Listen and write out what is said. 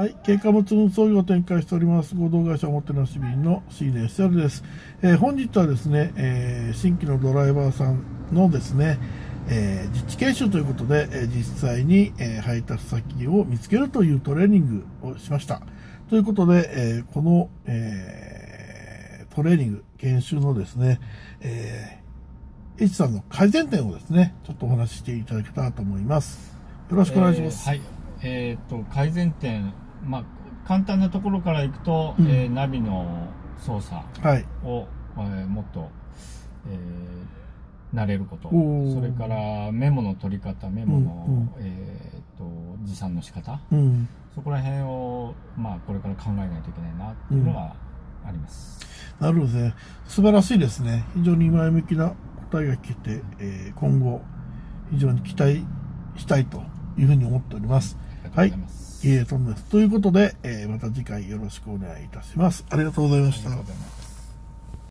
はい、経過物運送業を展開しております合同会社おもてなし便の C で SR です、えー本日はですね、えー新規のドライバーさんのですね、えー実地研修ということで、えー実際に、えー配達先を見つけるというトレーニングをしました。ということで、えーこの、えートレーニング、研修のですね、えー H さんの改善点をですね、ちょっとお話ししていただけたらと思います。よろしくお願いします。えーはい。えっ、と、改善点、まあ、簡単なところからいくと、うんえーナビの操作はい。を、えーもっと、えー慣れることそれからメモの取り方メモの、うんうんえー、と持参の仕方うん。そこら辺を、まあ、これから考えないといけないなっていうのがあります、なるほどね。素晴らしいですね。非常に前向きな答えが聞けて、えー今後、非常に期待したいというふうに思っております。ありがとうございます、いええ、とんでもないです。ということで、えーまた次回よろしくお願いいたします。ありがとうございました